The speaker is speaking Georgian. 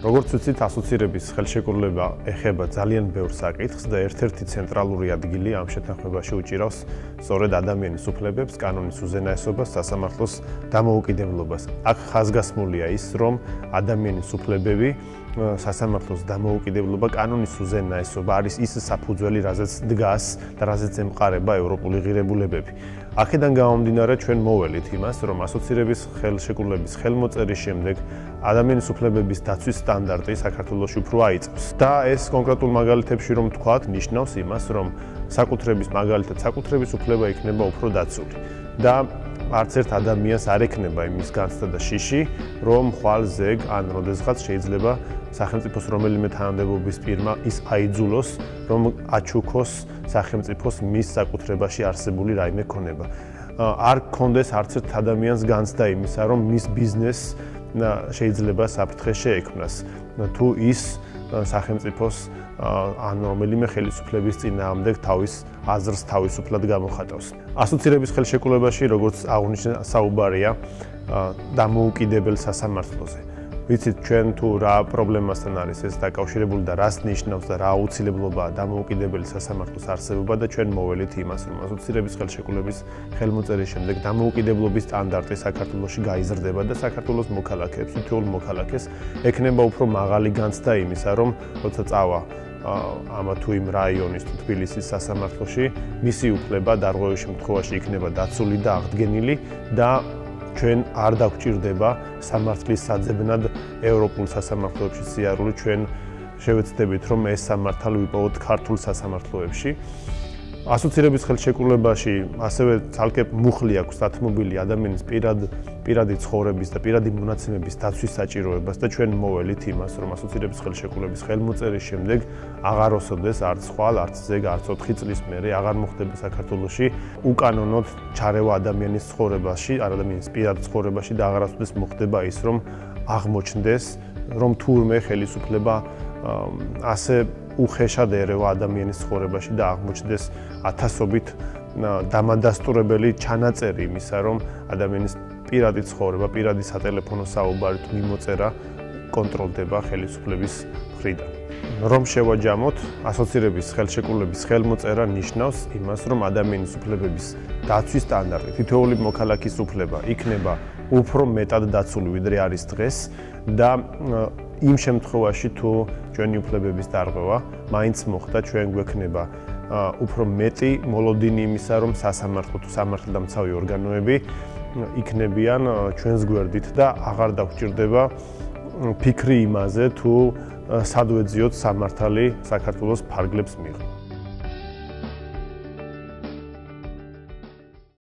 როგორც ვიცით, ასოცირების ხელშეკრულება ეხება ძალიან ბევრ საკითხს და ერთ-ერთი ცენტრალური ადგილი ამ შეთანხმებაში უჭირავს სწორედ ადამიანის უფლებებს, კანონის უზენაესობას, სასამართლოს დამოუკიდებლობას. აქ ხაზგასმულია ის, რომ ადამიანის უფლებები სასამართლოს დამოუკიდებლობა, კანონის უზენაესობა არის ის საფუძველი, რაზეც დგას და რაზეც ემყარება ევროპული ღირებულებები. აქედან გამომდინარე, ჩვენ მოველით იმას, რომ ასოცირების ხელშეკრულების ხელმოწერის შემდეგ ადამიანის უფლებების დაცვის სტანდარტი საქართველოს უფრო აიწევს. და ეს კონკრეტულ მაგალითებში რომ თქვათ, ნიშნავს იმას, რომ საკუთრების მაგალითად საკუთრების უფლება იქნება უფრო დაცული. და არც ერთ ადამიანს არ ექნება იმის განცდა და შიში, რომ ხვალ ზეგ ან როდესღაც შეიძლება სახელმწიფოს რომელიმე თანამდებობის პირმა ის აიძულოს, რომ აჩუქოს სახელმწიფოს მის საკუთრებაში არსებული რაიმე ქონება. არ გქონდეს არც ერთ ადამიანს განცდა იმისა, რომ მის ბიზნესს შეიძლება საფრთხე შეექმნას. თუ ის სახელმწიფოს ან რომელიმე ხელისუფლების წინააღმდეგ თავის აზრს თავისუფლად გამოხატავს. ასოცირების ხელშეკრულებაში, როგორც აღნიშნა საუბარია, დამოუკიდებელ სასამართლოზე. ვიცით ჩვენ თუ რა პრობლემასთან არის ეს დაკავშირებული და რას ნიშნავს და რა აუცილებლობაა დამოუკიდებელი სასამართლოს არსებობა და ჩვენ მოველით იმას, რომ ასოცირების ხელშეკრულების ხელმოწერის შემდეგ დამოუკიდებლობის სტანდარტი საქართველოსში გაიზრდება და საქართველოს მოქალაქეებს, თითოეულ მოქალაქეს ექნება უფრო მაღალი განცდა იმისა, რომ როცა წავა ამა თუ იმ რაიონის თუ თბილისის სასამართლოში, მისი უფლება დარღვევის შემთხვევაში იქნება დაცული და აღდგენილი და ჩვენ არ დაგვჭირდება სამართლის საძებნად ევროპულ სასამართლოებში სიარული. ჩვენ შევეცდებით რომ ეს სამართალი ვიპოვოთ ქართულ სასამართლოებში ასოცირების ხელშეკრულებაში ასევე ცალკე მუხლი აქვს დათმობილი ადამიანის პირად პირადი ცხოვრების და პირადი მონაცემების დაცვის საჭიროებას და ჩვენ მოველით იმას, რომ ასოცირების ხელშეკრულების ხელმოწერის შემდეგ აღარ ოსოდეს არც ხვალ, არც ზეგ, არც 4 წლის მერე აღარ მოხდება საქართველოში უკანონოდ ჩარევა ადამიანის ცხოვრებაში, არ ადამიანის პირად ცხოვრებაში და აღარასოდეს მოხდება ის, რომ აღმოჩნდეს, რომ თურმე ხელისუფლება ასე უხეშად ერევა ადამიანის ცხოვრებაში და აღმოჩნდეს ათასობით დამადასტურებელი ჩანაწერი იმისა, რომ ადამიანის პირადი ცხოვრება, პირადი სატელეფონო საუბარი თუ მიმოწერა კონტროლდება ხელისუფლების მხრიდან. რომ შევაჯამოთ, ასოცირების ხელშეკრულების ხელმოწერა ნიშნავს იმას, რომ ადამიანის უფლებების დაცვის სტანდარტი, თითოეული მოქალაქის უფლება იქნება უფრო მეტად დაცული, ვიდრე არის დღეს და იმ შემთხვევაში თუ ჩვენი უფლებების დარღვევა მაინც მოხდა, ჩვენ გვექნება უფრო მეტი მოლოდინი იმისა, რომ სასამართლო თუ სამართალდამცავი ორგანოები იქნებიან ჩვენს გვერდით და აღარ დაგვჭირდება ფიქრი იმაზე თუ სადვეძიოთ სამართალი საქართველოს ფარგლებს მიიღო.